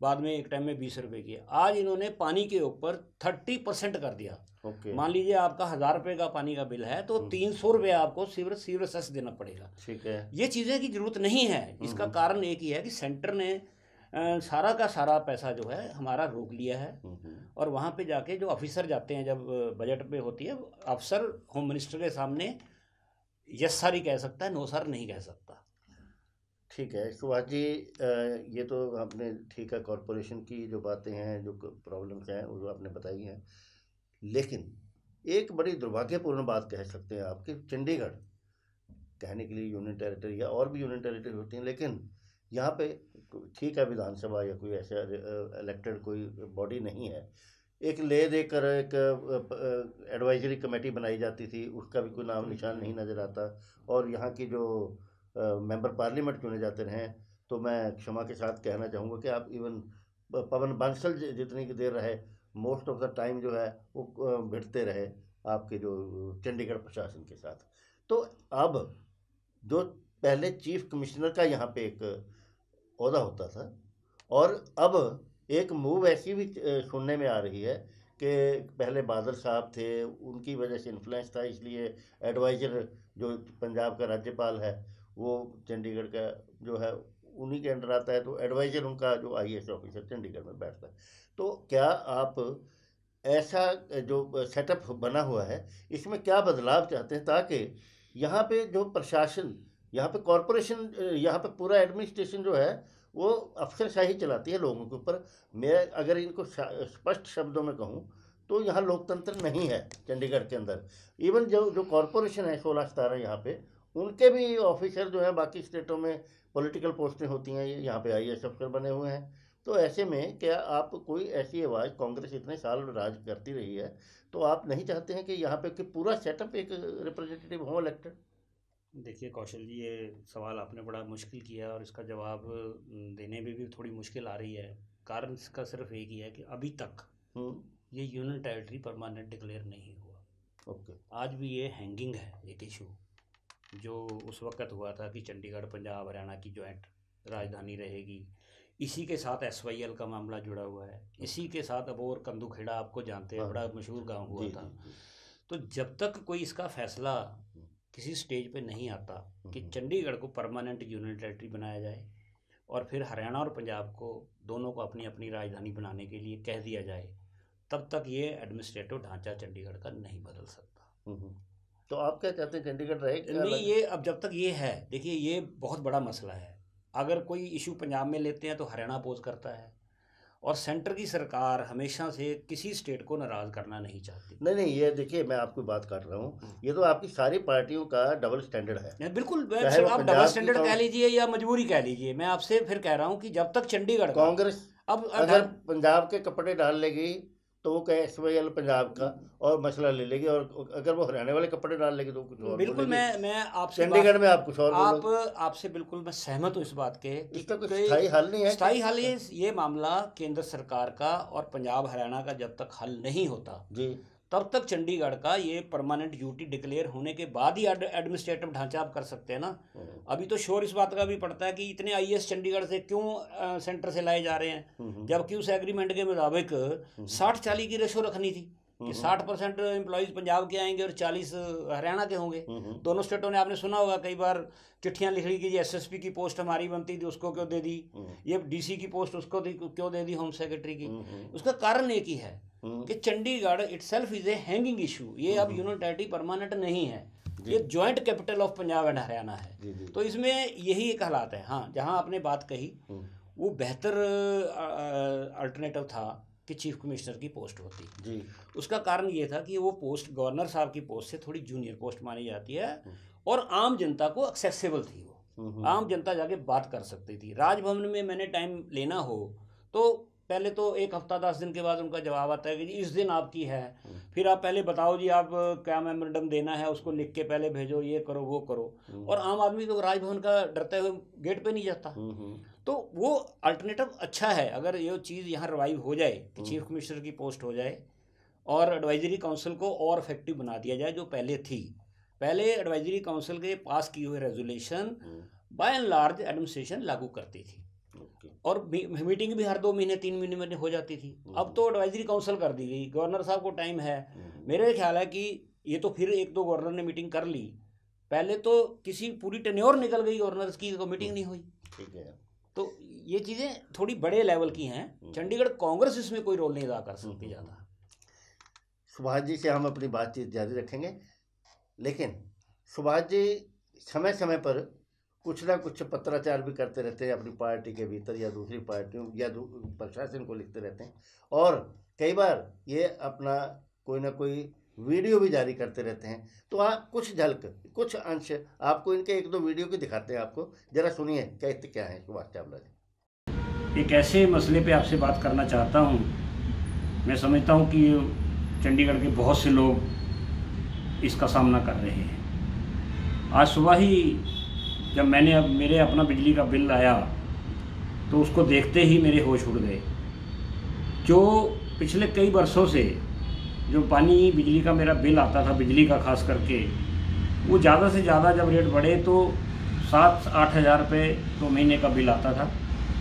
बाद में एक टाइम में बीस रुपये की आज इन्होंने पानी के ऊपर थर्टी परसेंट कर दिया। ओके। मान लीजिए आपका हज़ार रुपये का पानी का बिल है तो हम्म। तीन सौ रुपये आपको सीवरेज सीवरेज सेस देना पड़ेगा। ठीक है। ये चीज़ें की ज़रूरत नहीं है। इसका हम्म। कारण एक ही है कि सेंटर ने सारा का सारा पैसा जो है हमारा रोक लिया है। हम्म, और वहाँ पे जाके जो ऑफिसर जाते हैं जब बजट पे होती है अफसर होम मिनिस्टर के सामने यस सर ही कह सकता है नो सर नहीं कह सकता। ठीक है सुभाष जी ये तो आपने ठीक है कॉरपोरेशन की जो बातें हैं जो प्रॉब्लम्स हैं वो आपने बताई हैं। लेकिन एक बड़ी दुर्भाग्यपूर्ण बात कह सकते हैं आप कि चंडीगढ़ कहने के लिए यूनियन टेरिटरी या और भी यूनियन टेरिटरी होती हैं लेकिन यहाँ पे ठीक है विधानसभा या कोई ऐसा इलेक्टेड कोई बॉडी नहीं है। एक ले देकर एक एडवाइजरी कमेटी बनाई जाती थी उसका भी कोई नाम निशान नहीं नज़र आता। और यहाँ की जो मेंबर पार्लियामेंट चुने जाते रहे तो मैं क्षमा के साथ कहना चाहूँगा कि आप इवन पवन बंसल जितनी की देर रहे मोस्ट ऑफ़ द टाइम जो है, वो भिड़ते रहे आपके जो चंडीगढ़ प्रशासन के साथ। तो अब जो पहले चीफ कमिश्नर का यहाँ पे एक अहदा होता था, और अब एक मूव ऐसी भी सुनने में आ रही है कि पहले बादल साहब थे, उनकी वजह से इन्फ्लुएंस था, इसलिए एडवाइज़र जो पंजाब का राज्यपाल है वो चंडीगढ़ का जो है, उन्हीं के अंडर आता है तो एडवाइज़र उनका जो आई ऑफिसर चंडीगढ़ में बैठता है। तो क्या आप ऐसा जो सेटअप बना हुआ है, इसमें क्या बदलाव चाहते हैं ताकि यहाँ पे जो प्रशासन, यहाँ पे कॉरपोरेशन यहाँ पे पूरा एडमिनिस्ट्रेशन जो है, वो अफसरशाही चलाती है लोगों के ऊपर। मैं अगर इनको स्पष्ट शब्दों में कहूँ तो यहाँ लोकतंत्र नहीं है चंडीगढ़ के अंदर। इवन जो जो कॉरपोरेशन है, सोलह सतारह यहाँ पे उनके भी ऑफिसर जो हैं बाकी स्टेटों में पॉलिटिकल पोस्टें होती हैं ये यहाँ पे आई एस अफसर बने हुए हैं। तो ऐसे में क्या आप कोई ऐसी आवाज़ कांग्रेस इतने साल राज करती रही है तो आप नहीं चाहते हैं कि यहाँ पे कि पूरा सेटअप एक रिप्रेजेंटेटिव हो इलेक्टेड देखिए कौशल जी ये सवाल आपने बड़ा मुश्किल किया और इसका जवाब देने में भी थोड़ी मुश्किल आ रही है। कारण इसका सिर्फ़ एक ही है कि अभी तक ये यूनियन टेरिटरी परमानेंट डिक्लेयर नहीं हुआ। ओके। आज भी ये हैंगिंग है एक इशू जो उस वक्त हुआ था कि चंडीगढ़ पंजाब हरियाणा की जॉइंट राजधानी रहेगी इसी के साथ एस वाई एल का मामला जुड़ा हुआ है इसी के साथ अबोर कंदूखेड़ा आपको जानते हैं हाँ। बड़ा मशहूर गाँव हुआ था तो जब तक कोई इसका फैसला किसी स्टेज पे नहीं आता कि हम्म। चंडीगढ़ को परमानेंट यूनियन टेरेटरी बनाया जाए और फिर हरियाणा और पंजाब को दोनों को अपनी अपनी राजधानी बनाने के लिए कह दिया जाए तब तक ये एडमिनिस्ट्रेटिव ढांचा चंडीगढ़ का नहीं बदल सकता हम्म। तो आप क्या चाहते हैं चंडीगढ़ रहे नहीं ये अब जब तक ये है देखिए ये बहुत बड़ा मसला है। अगर कोई इशू पंजाब में लेते हैं तो हरियाणा अपोज करता है। और सेंटर की सरकार हमेशा से किसी स्टेट को नाराज़ करना नहीं चाहती। नहीं नहीं ये देखिए मैं आपकी बात कर रहा हूँ। हम्म। ये तो आपकी सारी पार्टियों का डबल स्टैंडर्ड है। बिल्कुल आप डबल स्टैंडर्ड कह लीजिए या मजबूरी कह लीजिए मैं आपसे फिर कह रहा हूँ कि जब तक चंडीगढ़ कांग्रेस अब अगर पंजाब के कपड़े डाल लेगी तो वो कहे एस पंजाब का और मसला ले लेगी और अगर वो हरियाणा वाले कपड़े डाल लेगी तो कुछ और बिल्कुल मैं मैं आपसे चंडीगढ़ में आप कुछ और आप आपसे बिल्कुल मैं सहमत हूँ इस बात के स्थायी इसका कुछ कोई स्थायी हल नहीं है? स्थायी हल ये मामला केंद्र सरकार का और पंजाब हरियाणा का जब तक हल नहीं होता जी। तब तक चंडीगढ़ का ये परमानेंट ड्यूटी डिक्लेयर होने के बाद ही एडमिनिस्ट्रेटिव ढांचा आप कर सकते हैं ना। हम्म, अभी तो शोर इस बात का भी पड़ता है कि इतने आईएएस चंडीगढ़ से क्यों सेंटर से लाए जा रहे हैं? हम्म, जबकि उस एग्रीमेंट के मुताबिक साठ चालीस की रेशो रखनी थी। कि हम्म, साठ परसेंट एम्प्लॉयज़ पंजाब के आएँगे और चालीस हरियाणा के होंगे। हम्म, दोनों स्टेटों ने आपने सुना होगा कई बार चिट्ठियाँ लिख ली कि जी एसएसपी की पोस्ट हमारी बनती थी उसको क्यों दे दी? हम्म, ये डीसी की पोस्ट उसको दी क्यों दे दी होम सेक्रेटरी की? हम्म, हम्म, उसका कारण एक ही है हम्म, कि Chandigarh itself is a hanging issue ये अब यूनियन टेरिटरी परमानेंट नहीं है। ये joint capital of Punjab and Haryana है। जी जी। तो इसमें यही एक हालात है। हाँ जहाँ आपने बात कही हम्म, वो बेहतर अल्टरनेटिव था। कि चीफ कमिश्नर की पोस्ट होती। जी। उसका कारण ये था कि वो पोस्ट गवर्नर साहब की पोस्ट से थोड़ी जूनियर पोस्ट मानी जाती है हम्म। और आम जनता को एक्सेसिबल थी वो। हम्म, हम्म, आम जनता जाके बात कर सकती थी। राजभवन में मैंने टाइम लेना हो तो पहले तो एक हफ़्ता दस दिन के बाद उनका जवाब आता है कि जी इस दिन आपकी है। फिर आप पहले बताओ जी आप क्या मेमोरेंडम देना है उसको लिख के पहले भेजो ये करो वो करो। और आम आदमी तो राजभवन का डरते हुए गेट पे नहीं जाता। तो वो अल्टरनेटिव अच्छा है अगर ये चीज़ यहाँ रिवाइव हो जाए कि हम्म। चीफ कमिश्नर की पोस्ट हो जाए और एडवाइजरी काउंसिल को और इफ़ेक्टिव बना दिया जाए जो पहले थी। पहले एडवाइजरी काउंसिल के पास किए हुए resolution by and large administration लागू करती थी। और मीटिंग भी हर दो महीने तीन महीने में हो जाती थी। अब तो एडवाइजरी काउंसिल कर दी गई। गवर्नर साहब को टाइम है। मेरे ख्याल है कि ये तो फिर एक दो गवर्नर ने मीटिंग कर ली। पहले तो किसी पूरी टेन्योर निकल गई गवर्नर की तो मीटिंग नहीं हुई। ठीक है। तो ये चीज़ें थोड़ी बड़े लेवल की हैं। हम्म। चंडीगढ़ कांग्रेस इसमें कोई रोल नहीं अदा कर सकती ज़्यादा। सुभाष जी से हम अपनी बातचीत जारी रखेंगे। लेकिन सुभाष जी समय समय पर कुछ ना कुछ पत्राचार भी करते रहते हैं अपनी पार्टी के भीतर या दूसरी पार्टियों या प्रशासन को लिखते रहते हैं। और कई बार ये अपना कोई ना कोई वीडियो भी जारी करते रहते हैं। तो आप कुछ झलक, कुछ अंश आपको इनके एक दो वीडियो की दिखाते हैं आपको। जरा सुनिए कहते क्या है सुभाष चावला जी? एक ऐसे मसले पे आपसे बात करना चाहता हूँ। मैं समझता हूँ कि चंडीगढ़ के बहुत से लोग इसका सामना कर रहे हैं। आज सुबह ही जब मैंने अब, मेरे अपना बिजली का बिल आया तो उसको देखते ही मेरे होश उड़ गए। जो पिछले कई वर्षों से जो पानी बिजली का मेरा बिल आता था, बिजली का खास करके, वो ज़्यादा से ज़्यादा जब रेट बढ़े तो सात आठ हज़ार रुपये तो महीने का बिल आता था।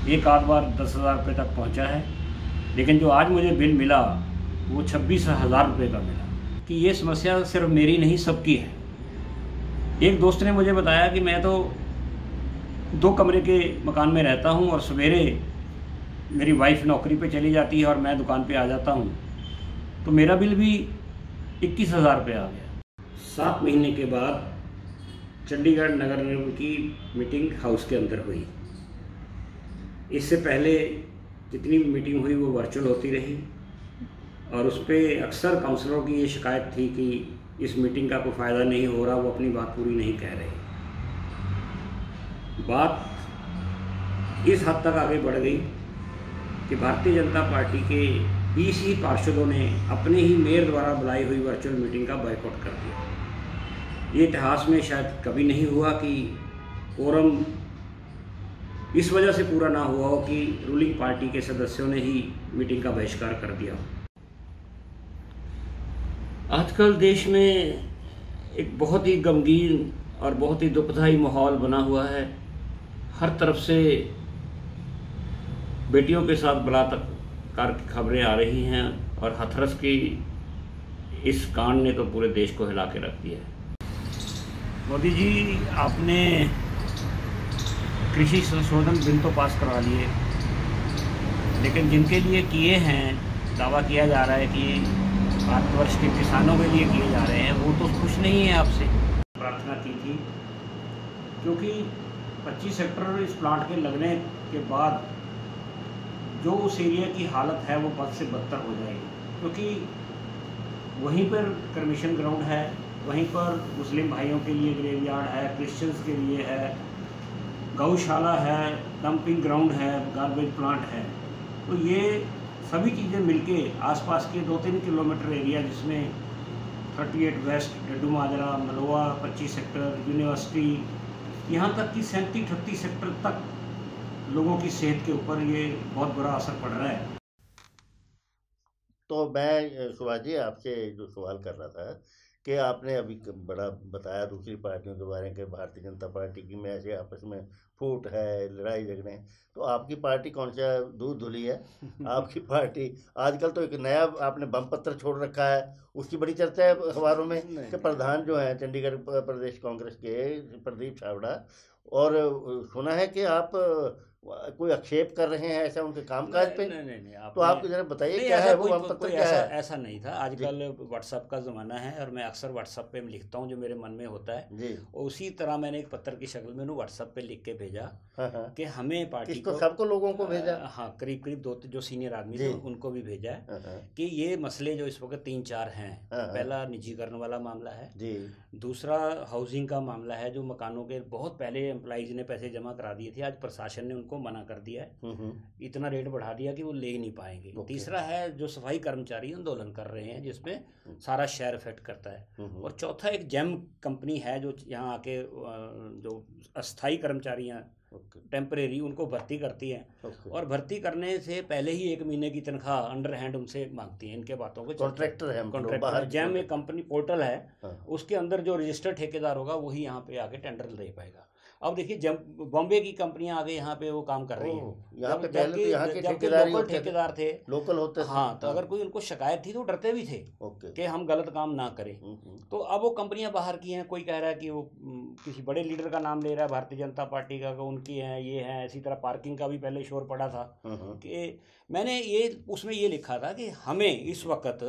एक आध बार दस हज़ार रुपये तक पहुँचा है। लेकिन जो आज मुझे बिल मिला, वो छब्बीस हज़ार रुपये का मिला। कि ये समस्या सिर्फ़ मेरी नहीं, सबकी है। एक दोस्त ने मुझे बताया कि मैं तो दो कमरे के मकान में रहता हूँ और सवेरे मेरी वाइफ नौकरी पे चली जाती है और मैं दुकान पे आ जाता हूँ। तो मेरा बिल भी इक्कीस हज़ार रुपये आ गया। सात महीने के बाद चंडीगढ़ नगर निगम की मीटिंग हाउस के अंदर हुई। इससे पहले जितनी भी मीटिंग हुई वो वर्चुअल होती रही और उस पर अक्सर काउंसलरों की ये शिकायत थी कि इस मीटिंग का कोई फ़ायदा नहीं हो रहा, वो अपनी बात पूरी नहीं कह रहे। बात इस हद तक आगे बढ़ गई कि भारतीय जनता पार्टी के 20 ही पार्षदों ने अपने ही मेयर द्वारा बुलाई हुई वर्चुअल मीटिंग का बायकॉट कर दिया। ये इतिहास में शायद कभी नहीं हुआ कि कोरम इस वजह से पूरा ना हुआ हो कि रूलिंग पार्टी के सदस्यों ने ही मीटिंग का बहिष्कार कर दिया आजकल देश में एक बहुत ही गमगीन और बहुत ही दुखदाई माहौल बना हुआ है। हर तरफ़ से बेटियों के साथ बलात्कार की खबरें आ रही हैं और हथरस की इस कांड ने तो पूरे देश को हिला के रख दिया है। मोदी जी, आपने कृषि संशोधन बिल तो पास करवा लिए, लेकिन जिनके लिए किए हैं, दावा किया जा रहा है कि भारतवर्ष के किसानों के लिए किए जा रहे हैं, वो तो खुश नहीं है आपसे। प्रार्थना की थी, क्योंकि 25 सेक्टर इस प्लांट के लगने के बाद जो उस एरिया की हालत है, वो बद से बदतर हो जाएगी। क्योंकि वहीं पर करमिशन ग्राउंड है, वहीं पर मुस्लिम भाइयों के लिए ग्रेवयार्ड है क्रिश्चियंस के लिए है, गौशाला है डंपिंग ग्राउंड है गार्बेज प्लांट है। तो ये सभी चीज़ें मिलके आसपास के दो तीन किलोमीटर एरिया जिसमें 38 west Daddu Majra Maloya 25 sector university यहाँ तक कि सैंतीस अठतीस सेक्टर तक लोगों की सेहत के ऊपर ये बहुत बुरा असर पड़ रहा है। तो मैं सुभाष जी आपसे जो सवाल कर रहा था कि आपने अभी बड़ा बताया दूसरी पार्टियों के बारे में भारतीय जनता पार्टी की में ऐसे आपस में फूट है लड़ाई झगड़े तो आपकी पार्टी कौन सा दूध धुली है। *laughs* आपकी पार्टी आजकल तो एक नया आपने बम पत्र छोड़ रखा है। उसकी बड़ी चर्चा है अखबारों में कि प्रधान जो है चंडीगढ़ प्रदेश कांग्रेस के प्रदीप छावड़ा और सुना है कि आप कोई आक्षेप कर रहे हैं ऐसा उनके काम काज पे? नहीं नहीं नहीं तो आप जरा बताइए क्या है वो पत्र कोई क्या है? ऐसा नहीं था। आजकल व्हाट्सएप का ज़माना है और मैं अक्सर व्हाट्सएप पे लिखता हूँ जो मेरे मन में होता है। जी। और उसी तरह मैंने एक पत्र की शक्ल में उन्हें व्हाट्सएप पे लिख के भेजा हाँ हाँ। कि हमें पार्टी को सबको लोगों को भेजा? हाँ करीब करीब दो जो सीनियर आदमी थे उनको भी भेजा है हाँ, कि ये मसले जो इस वक्त तीन चार हैं। पहला निजीकरण वाला मामला है। दूसरा हाउसिंग का मामला है जो मकानों के बहुत पहले एम्प्लॉइज ने पैसे जमा करा दिए थे। आज प्रशासन ने उनको मना कर दिया है। हम्म, हम्म, इतना रेट बढ़ा दिया कि वो ले ही नहीं पाएँगे। तीसरा है जो सफ़ाई कर्मचारी आंदोलन कर रहे हैं जिसमें सारा शहर इफ़ेक्ट करता है। हम्म, और चौथा एक जेम कंपनी है जो यहाँ आके जो अस्थाई कर्मचारी हैं टेम्परेरी उनको भर्ती करती हैं। और भर्ती करने से पहले ही एक महीने की तनख्वाह अंडर हैंड उनसे मांगती हैं इनके बातों को कॉन्ट्रैक्टर है। कॉन्ट्रैक्टर जैम एक कंपनी पोर्टल है। उसके अंदर जो रजिस्टर्ड ठेकेदार होगा वही यहाँ पे आके टेंडर दे पाएगा। अब देखिए जब बॉम्बे की कंपनियाँ आगे यहाँ पे वो काम कर रही हैं। यहाँ पे पहले तो यहाँ के ठेकेदार लोकल ठेकेदार थे। लोकल होते थे। हाँ तो अगर कोई उनको शिकायत थी तो डरते भी थे कि हम गलत काम ना करें। हम्म, हम्म, तो अब वो कंपनियाँ बाहर की हैं कोई कह रहा है कि वो हम्म, किसी बड़े लीडर का नाम ले रहा है भारतीय जनता पार्टी का उनकी है ये है इसी तरह पार्किंग का भी पहले शोर पड़ा था हम्म, हम्म, कि मैंने ये उसमें ये लिखा था कि हमें इस वक्त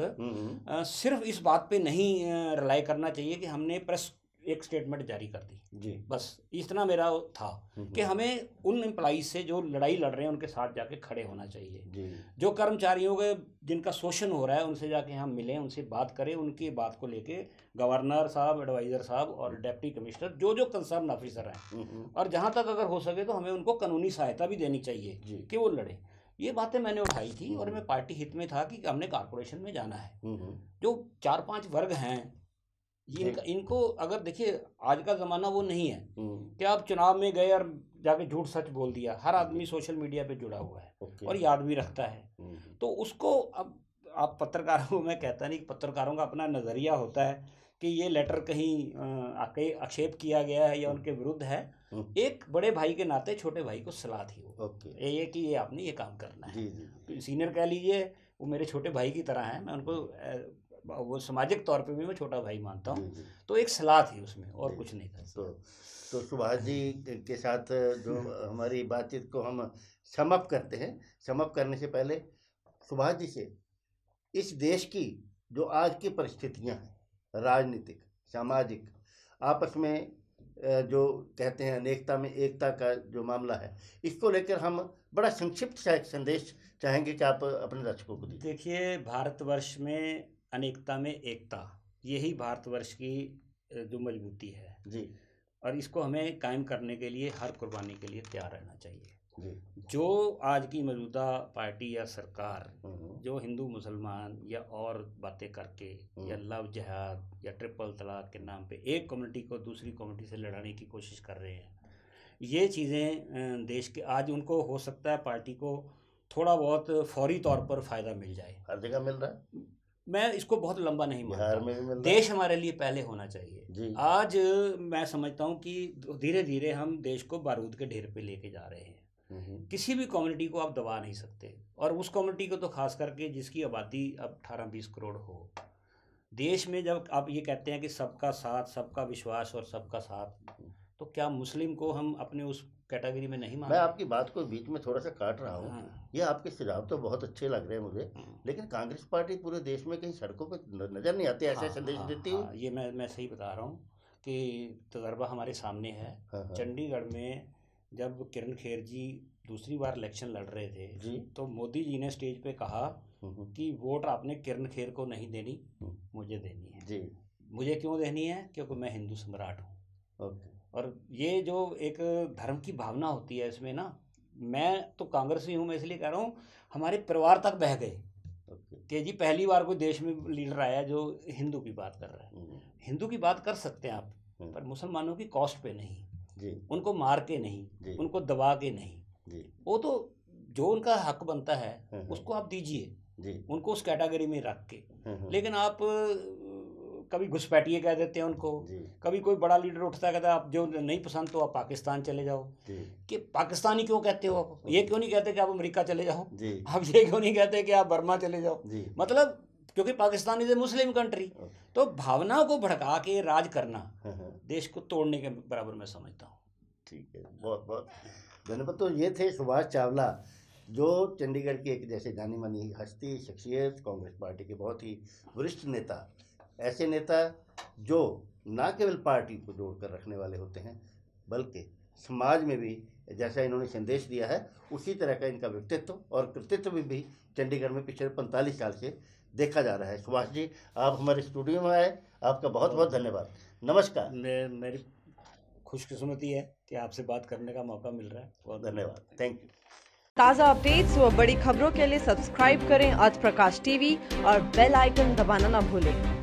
सिर्फ़ इस बात पे नहीं रिलाई करना चाहिए कि हमने प्रेस एक स्टेटमेंट जारी कर दी। जी। बस इतना मेरा था हम्म, कि हमें उन एम्प्लॉइज से जो लड़ाई लड़ रहे हैं उनके साथ जाके खड़े होना चाहिए। जी। जो कर्मचारियों के जिनका शोषण हो रहा है उनसे जाके हम मिलें उनसे बात करें उनकी बात को लेके गवर्नर साहब एडवाइज़र साहब और डेप्टी कमिश्नर जो जो कंसर्न ऑफिसर हैं। हम्म, हम्म, और जहाँ तक अगर हो सके तो हमें उनको कानूनी सहायता भी देनी चाहिए कि वो लड़े। ये बातें मैंने उठाई थी और मैं पार्टी हित में था कि हमने कारपोरेशन में जाना है। हम्म, हम्म, जो चार पाँच वर्ग हैं ये इनका इनको अगर देखिए आज का ज़माना वो नहीं है हम्म, कि आप चुनाव में गए और जाके झूठ सच बोल दिया। हर आदमी सोशल मीडिया पे जुड़ा हुआ है और याद भी रखता है। हम्म, तो उसको अब आप पत्रकारों को मैं कहता नहीं पत्रकारों का अपना नज़रिया होता है कि ये लेटर कहीं आके आक्षेप किया गया है या उनके विरुद्ध है। हम्म, एक बड़े भाई के नाते छोटे भाई को सलाह थी वो। ये कि ये आपने ये काम करना है। जी जी सीनियर कह लीजिए वो मेरे छोटे भाई की तरह हैं मैं उनको वो सामाजिक तौर पे भी मैं छोटा भाई मानता हूँ। तो एक सलाह थी उसमें और कुछ नहीं था। तो तो सुभाष जी के साथ जो हमारी बातचीत को हम समअप करते हैं। समअप करने से पहले सुभाष जी से इस देश की जो आज की परिस्थितियाँ हैं राजनीतिक सामाजिक आपस में जो कहते हैं अनेकता में एकता का जो मामला है इसको लेकर हम बड़ा संक्षिप्त सा एक संदेश चाहेंगे कि आप अपने दर्शकों को देखिए भारतवर्ष में अनेकता में एकता यही भारतवर्ष की जो मजबूती है। जी। और इसको हमें कायम करने के लिए हर कुर्बानी के लिए तैयार रहना चाहिए। जी। जो आज की मौजूदा पार्टी या सरकार हम्म, जो हिंदू मुसलमान या और बातें करके या हम्म। लव जहाद या ट्रिपल तलाक के नाम पे एक कम्युनिटी को दूसरी कम्युनिटी से लड़ाने की कोशिश कर रहे हैं ये चीज़ें देश के आज उनको हो सकता है पार्टी को थोड़ा बहुत फौरी तौर पर फ़ायदा मिल जाए। हर जगह मिल रहा है? मैं इसको बहुत लंबा नहीं मानता देश हमारे लिए पहले होना चाहिए। आज मैं समझता हूँ कि धीरे धीरे हम देश को बारूद के ढेर पे लेके जा रहे हैं। हम्म, किसी भी कम्युनिटी को आप दबा नहीं सकते। और उस कम्युनिटी को तो खास करके जिसकी आबादी अब अठारह बीस करोड़ हो। देश में जब आप ये कहते हैं कि सबका साथ सबका विश्वास और सबका साथ तो क्या मुस्लिम को हम अपने उस कैटेगरी में नहीं मान मैं आपकी बात को बीच में थोड़ा सा काट रहा हूँ। हाँ, ये आपके सुझाव तो बहुत अच्छे लग रहे हैं मुझे हाँ। लेकिन कांग्रेस पार्टी पूरे देश में कहीं सड़कों पे न- नज़र नहीं आती ऐसे हाँ, संदेश हाँ, देती हाँ, हुई। ये मैं मैं सही बता रहा हूँ कि तजर्बा हमारे सामने है। हाँ, हाँ, चंडीगढ़ में जब किरण खेर जी दूसरी बार इलेक्शन लड़ रहे थे जी। तो मोदी जी ने स्टेज पे कहा हम्म, हम्म, कि वोट आपने किरण खेर को नहीं देनी हम्म। मुझे देनी है। जी। मुझे क्यों देनी है? क्योंकि मैं हिंदू सम्राट हूँ। ओके। और ये जो एक धर्म की भावना होती है इसमें ना मैं तो कांग्रेस ही हूँ मैं इसलिए कह रहा हूँ हमारे परिवार तक बह गए। कि जी पहली बार कोई देश में लीडर आया जो हिंदू की बात कर रहा है। हम्म, हिंदू की बात कर सकते हैं आप हम्म। पर मुसलमानों की कॉस्ट पे नहीं। जी। उनको मार के नहीं जी। उनको दबा के नहीं। जी। वो तो जो उनका हक बनता है हाँ, हाँ, उसको आप दीजिए। जी। उनको उस कैटेगरी में रख के। लेकिन आप कभी घुसपैठिए कह देते हैं उनको। कभी कोई बड़ा लीडर उठता है कहता है आप जो नहीं पसंद तो आप पाकिस्तान चले जाओ। कि पाकिस्तानी क्यों कहते हो आप? ये क्यों नहीं कहते कि आप अमेरिका चले जाओ? आप ये क्यों नहीं कहते कि आप बर्मा चले जाओ? मतलब क्योंकि Pakistan is a Muslim country तो भावना को भड़का के राज करना हाँ, हाँ, देश को तोड़ने के बराबर मैं समझता हूँ। ठीक है बहुत बहुत। धन्यवाद। तो ये थे सुभाष चावला जो चंडीगढ़ की एक जैसे जानी मानी हस्ती शख्सियत कांग्रेस पार्टी के बहुत ही वरिष्ठ नेता ऐसे नेता जो ना केवल पार्टी को जोड़कर रखने वाले होते हैं बल्कि समाज में भी जैसा इन्होंने संदेश दिया है उसी तरह का इनका व्यक्तित्व और कृतित्व भी, भी चंडीगढ़ में पिछले पैंतालीस साल से देखा जा रहा है। सुभाष जी आप हमारे स्टूडियो में आए आपका बहुत बहुत धन्यवाद। नमस्कार। मैं मेरी खुशकिस्मती है कि आपसे बात करने का मौका मिल रहा है। बहुत धन्यवाद। थैंक यू ताज़ा अपडेट्स व बड़ी खबरों के लिए सब्सक्राइब करें आज प्रकाश टीवी और बेल आइकन दबाना ना भूलें।